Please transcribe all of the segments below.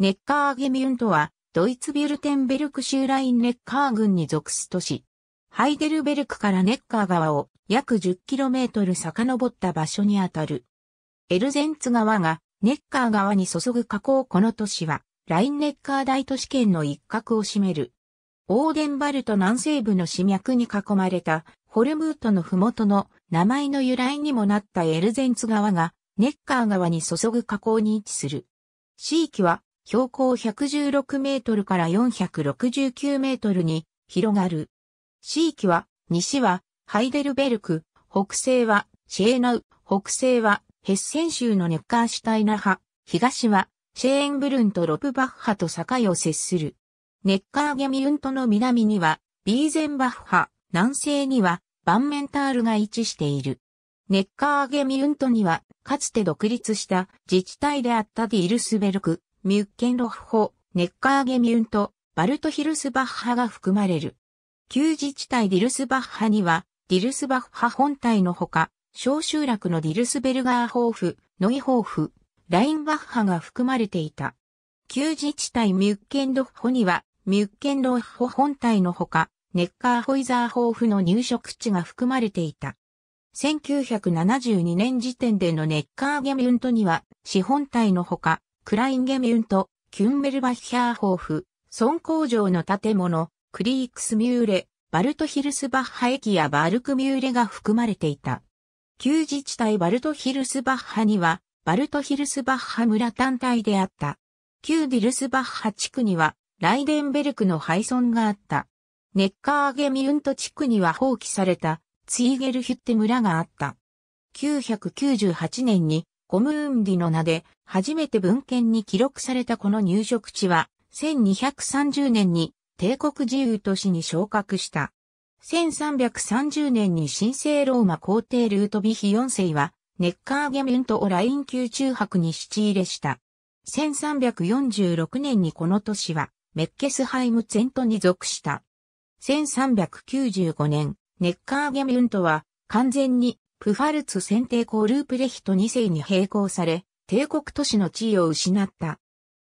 ネッカーゲミュントは、ドイツビュルテンベルクシューラインネッカー郡に属す都市。ハイデルベルクからネッカー川を約 10km 遡った場所にあたる。エルゼンツ川がネッカー川に注ぐ河口この都市は、ラインネッカー大都市圏の一角を占める。オーデンバルト南西部の市脈に囲まれたホルムートの麓の名前の由来にもなったエルゼンツ川がネッカー川に注ぐ河口に位置する。地域は標高116メートルから469メートルに広がる。地域は、西はハイデルベルク、北西はシェーナウ、北西はヘッセン州のネッカーシュタイナ派、東はシェーンブルンとロプバッハと境を接する。ネッカーゲミュントの南にはビーゼンバッハ、南西にはバンメンタールが位置している。ネッカーゲミュントにはかつて独立した自治体であったディールスベルク、ミュッケンロッホ、ネッカーゲミュント、バルトヒルスバッハが含まれる。旧自治体ディルスバッハには、ディルスバッハ本体のほか、小集落のディルスベルガーホーフ、ノイホーフ、ラインバッハが含まれていた。旧自治体ミュッケンロッホには、ミュッケンロッホ本体のほか、ネッカーホイザーホーフの入植地が含まれていた。1972年時点でのネッカーゲミュントには、市本体のほか、クラインゲミュント、キュンメルバッヒャーホーフ、村工場の建物、クリークスミューレ、バルトヒルスバッハ駅やバルクミューレが含まれていた。旧自治体バルトヒルスバッハには、バルトヒルスバッハ村単体であった。旧ディルスバッハ地区には、ライデンベルクの廃村があった。ネッカーゲミュント地区には放棄された、ツイーゲルヒュッテ村があった。998年にコムーンディの名で初めて文献に記録されたこの入植地は1230年に帝国自由都市に昇格した。1330年に神聖ローマ皇帝ルートビヒ4世はネッカーゲミュントをライン級中泊に七入れした。1346年にこの都市はメッケスハイムツェントに属した。1395年、ネッカーゲミュントは完全にプファルツ選定校ループレヒト2世に並行され、帝国都市の地位を失った。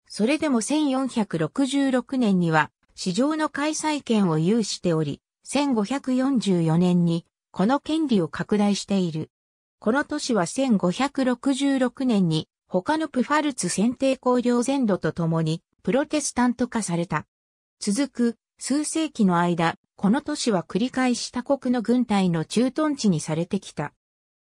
それでも1466年には、市場の開催権を有しており、1544年に、この権利を拡大している。この都市は1566年に、他のプファルツ選定校領全土と共に、プロテスタント化された。続く、数世紀の間、この都市は繰り返し他国の軍隊の駐屯地にされてきた。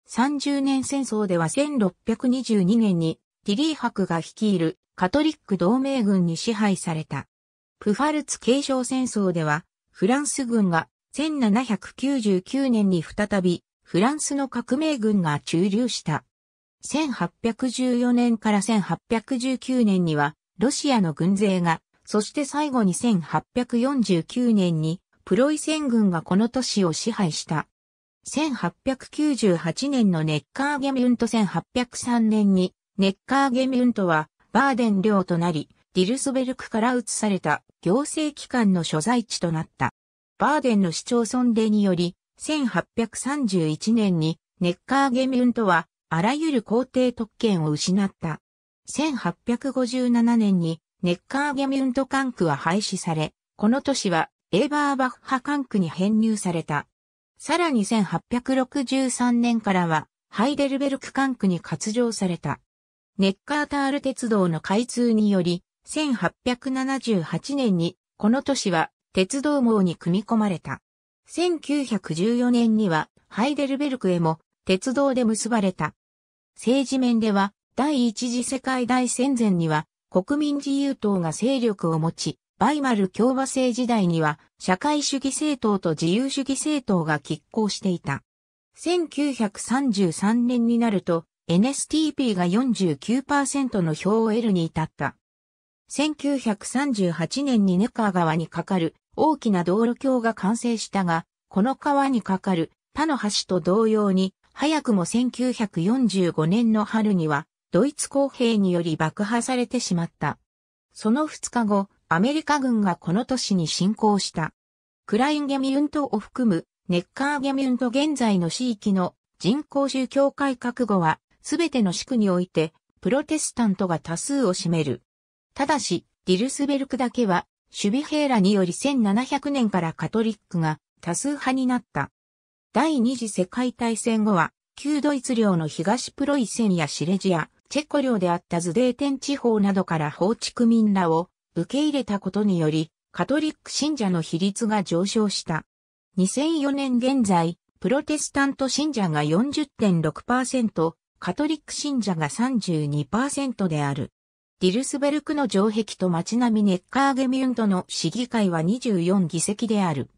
30年戦争では1622年にティリー博が率いるカトリック同盟軍に支配された。プファルツ継承戦争ではフランス軍が1799年に再びフランスの革命軍が駐留した。1814年から1819年にはロシアの軍勢が、そして最後に1849年にプロイセン軍がこの都市を支配した。1898年のネッカーゲミュント1803年にネッカーゲミュントはバーデン領となり、ディルスベルクから移された行政機関の所在地となった。バーデンの市町村令により、1831年にネッカーゲミュントはあらゆる皇帝特権を失った。1857年にネッカーゲミュント管区は廃止され、この都市はエーバーバッハ管区に編入された。さらに1863年からはハイデルベルク管区に割譲された。ネッカータール鉄道の開通により、1878年にこの都市は鉄道網に組み込まれた。1914年にはハイデルベルクへも鉄道で結ばれた。政治面では第一次世界大戦前には国民自由党が勢力を持ち、バイマル共和制時代には社会主義政党と自由主義政党が拮抗していた。1933年になると NSTP が49%の票を得るに至った。1938年にネッカー川に架かる大きな道路橋が完成したが、この川に架かる他の橋と同様に、早くも1945年の春には、ドイツ公兵により爆破されてしまった。その2日後、アメリカ軍がこの都市に侵攻した。クラインゲミュントを含むネッカーゲミュント現在の地域の人口宗教改革後は、すべての地区において、プロテスタントが多数を占める。ただし、ディルスベルクだけは、守備兵らにより1700年からカトリックが多数派になった。第二次世界大戦後は、旧ドイツ領の東プロイセンやシレジア、チェコ領であったズデーテン地方などから放逐民らを受け入れたことにより、カトリック信者の比率が上昇した。2004年現在、プロテスタント信者が40.6%、カトリック信者が32%である。ディルスベルクの城壁と街並みネッカーゲミュントの市議会は24議席である。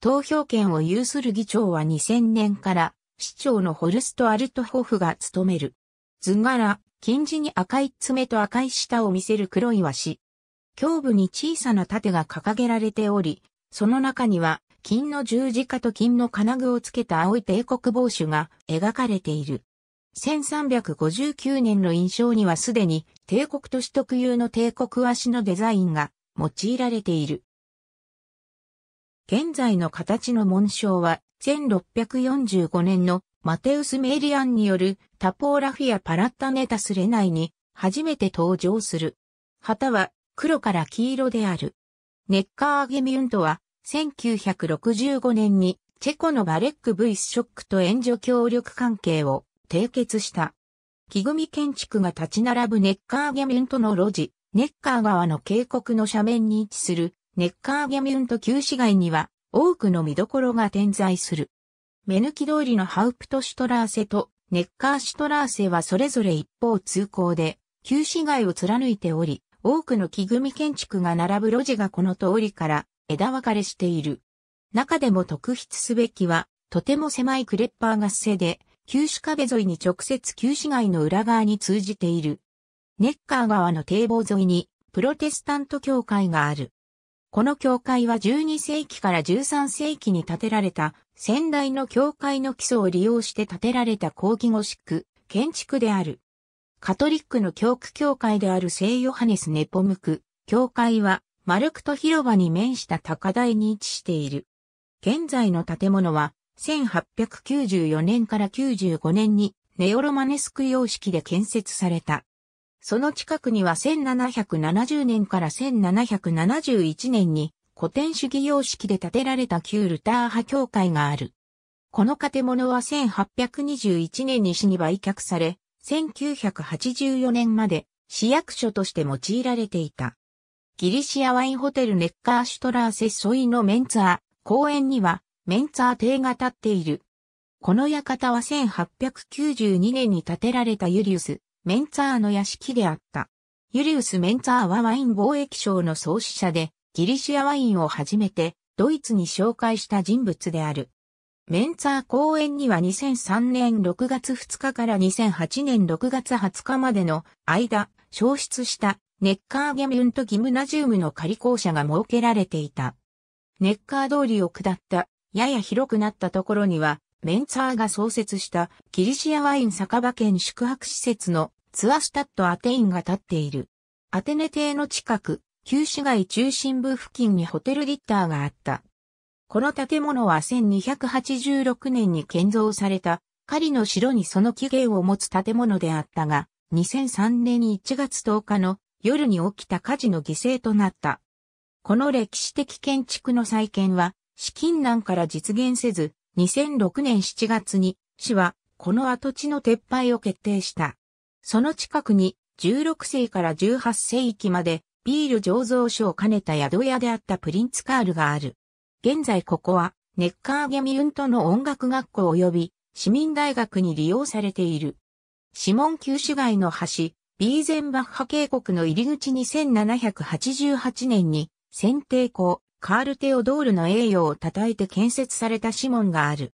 投票権を有する議長は2000年から市長のホルスト・アルトホフが務める。図柄、金地に赤い爪と赤い舌を見せる黒い和紙。胸部に小さな盾が掲げられており、その中には金の十字架と金の金具をつけた青い帝国帽子が描かれている。1359年の印象にはすでに帝国都市特有の帝国足のデザインが用いられている。現在の形の紋章は1645年のマテウス・メイリアンによるタポーラフィア・パラッタネタス・レナイに初めて登場する。旗は黒から黄色である。ネッカーゲミュントは1965年にチェコのバレック・ブイスショックと援助協力関係を締結した。木組建築が立ち並ぶネッカーゲミュントの路地、ネッカー川の渓谷の斜面に位置するネッカーゲミュント旧市街には多くの見どころが点在する。目抜き通りのハウプトシュトラーセとネッカーシュトラーセはそれぞれ一方通行で旧市街を貫いており、多くの木組建築が並ぶ路地がこの通りから枝分かれしている。中でも特筆すべきは、とても狭いクレッパー合戦で、旧市壁沿いに直接旧市街の裏側に通じている。ネッカー川の堤防沿いにプロテスタント教会がある。この教会は12世紀から13世紀に建てられた先代の教会の基礎を利用して建てられた高義語式建築である。カトリックの教区教会である聖ヨハネス・ネポムク教会はマルクト広場に面した高台に位置している。現在の建物は1894年から95年にネオロマネスク様式で建設された。その近くには1770年から1771年に古典主義様式で建てられた旧ルター派教会がある。この建物は1821年に市に売却され、1984年まで市役所として用いられていた。ギリシアワインホテルネッカーシュトラーセソイのメンツァー、公園にはメンツァー邸が建っている。この館は1892年に建てられたユリウス、メンツァーの屋敷であった。ユリウス・メンツァーはワイン貿易商の創始者で、ギリシアワインを初めてドイツに紹介した人物である。メンツァー公園には2003年6月2日から2008年6月20日までの間、消失したネッカーゲミュントギムナジウムの仮校舎が設けられていた。ネッカー通りを下ったやや広くなったところには、メンツァーが創設したギリシアワイン酒場県宿泊施設のツアスタッドアテインが立っている。アテネ邸の近く、旧市街中心部付近にホテルリッターがあった。この建物は1286年に建造された狩りの城にその起源を持つ建物であったが、2003年1月10日の夜に起きた火事の犠牲となった。この歴史的建築の再建は資金難から実現せず、2006年7月に市はこの跡地の撤廃を決定した。その近くに16世から18世紀までビール醸造所を兼ねた宿屋であったプリンツカールがある。現在ここはネッカーゲミュントの音楽学校及び市民大学に利用されている。シモン旧市街の橋、ビーゼンバッハ渓谷の入り口に1788年に選定校、カール・テオドールの栄誉を称えて建設されたシモンがある。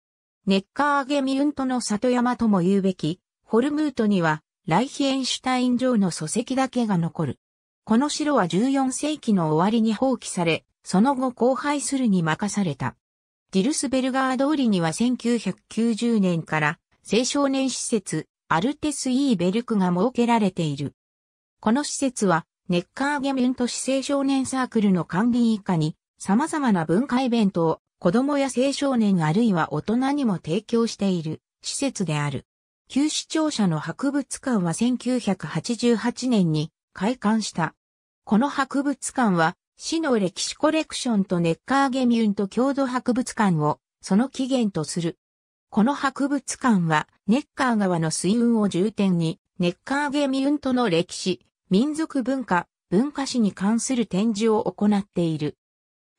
ネッカーゲミュントの里山とも言うべき、ホルムートには、ライヒエンシュタイン城の礎石だけが残る。この城は14世紀の終わりに放棄され、その後荒廃するに任された。ディルスベルガー通りには1990年から青少年施設アルテス・イー・ベルクが設けられている。この施設はネッカーゲミュント市青少年サークルの管理以下に様々な文化イベントを子供や青少年あるいは大人にも提供している施設である。旧市庁舎の博物館は1988年に開館した。この博物館は、市の歴史コレクションとネッカーゲミュント郷土博物館をその起源とする。この博物館は、ネッカー川の水運を重点に、ネッカーゲミュントの歴史、民族文化、文化史に関する展示を行っている。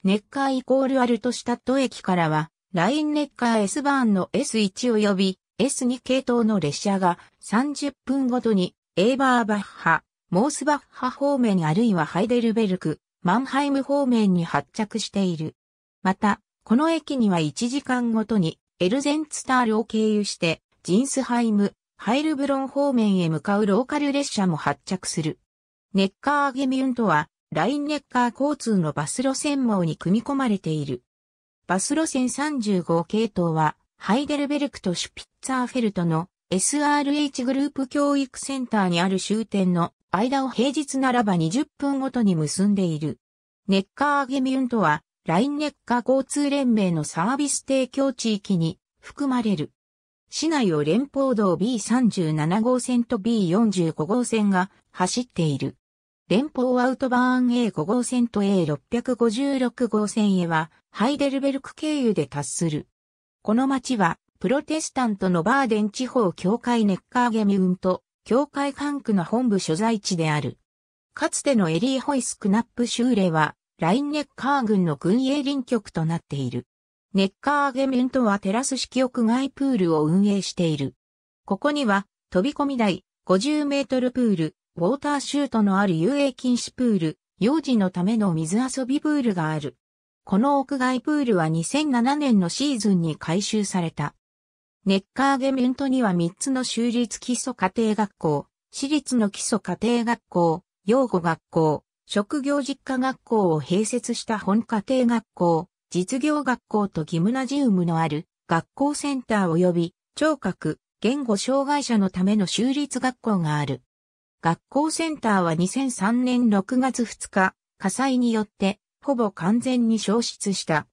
ネッカーイコールアルトシタット駅からは、ラインネッカー S バーンの S1 及び S2 系統の列車が30分ごとにエーバーバッハ、モースバッハ方面あるいはハイデルベルク、マンハイム方面に発着している。また、この駅には1時間ごとにエルゼンツタールを経由してジンスハイム、ハイルブロン方面へ向かうローカル列車も発着する。ネッカーゲミュントは、ラインネッカー交通のバス路線網に組み込まれている。バス路線35系統は、ハイデルベルクとシュピッツァーフェルトの SRH グループ教育センターにある終点の間を平日ならば20分ごとに結んでいる。ネッカーゲミュンとは、ラインネッカー交通連盟のサービス提供地域に含まれる。市内を連邦道 B37 号線と B45 号線が走っている。連邦アウトバーン A5 号線と A656 号線へは、ハイデルベルク経由で達する。この町は、プロテスタントのバーデン地方教会ネッカーゲミウンと、教会管区の本部所在地である。かつてのエリー・ホイスクナップシューレは、ラインネッカー郡の軍営林局となっている。ネッカーゲミュントはテラス式屋外プールを運営している。ここには、飛び込み台、50メートルプール、ウォーターシュートのある遊泳禁止プール、幼児のための水遊びプールがある。この屋外プールは2007年のシーズンに改修された。ネッカーゲミュントには3つの州立基礎家庭学校、私立の基礎家庭学校、養護学校、職業実家学校を併設した本家庭学校、実業学校とギムナジウムのある学校センター及び聴覚、言語障害者のための州立学校がある。学校センターは2003年6月2日、火災によってほぼ完全に消失した。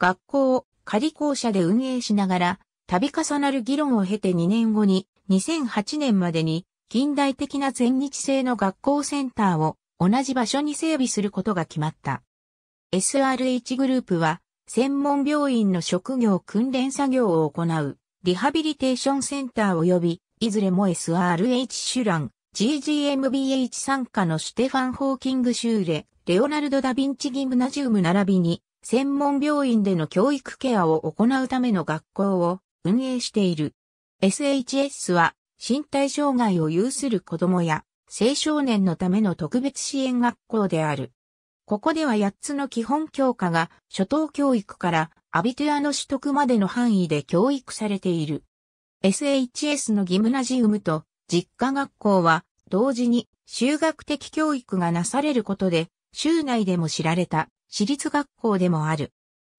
学校を仮校舎で運営しながら、度重なる議論を経て2年後に2008年までに近代的な全日制の学校センターを同じ場所に整備することが決まった。SRH グループは専門病院の職業訓練作業を行うリハビリテーションセンター及びいずれも SRH シュラン GGMBH 参加のシュテファン・ホーキング・シューレ、レオナルド・ダ・ヴィンチ・ギムナジウム並びに、専門病院での教育ケアを行うための学校を運営している。SHS は身体障害を有する子供や青少年のための特別支援学校である。ここでは8つの基本教科が初等教育からアビトゥアの取得までの範囲で教育されている。SHS のギムナジウムと実家学校は同時に修学的教育がなされることで、州内でも知られた私立学校でもある。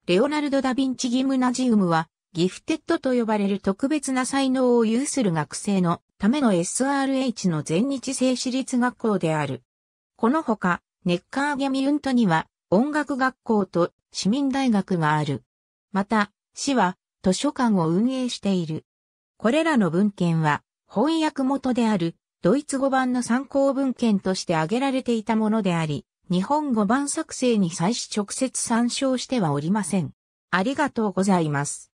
レオナルド・ダ・ヴィンチ・ギムナジウムは、ギフテッドと呼ばれる特別な才能を有する学生のための SRH の全日制私立学校である。このほか、ネッカーゲミウントには音楽学校と市民大学がある。また、市は図書館を運営している。これらの文献は翻訳元であるドイツ語版の参考文献として挙げられていたものであり、日本語版作成に際し直接参照してはおりません。ありがとうございます。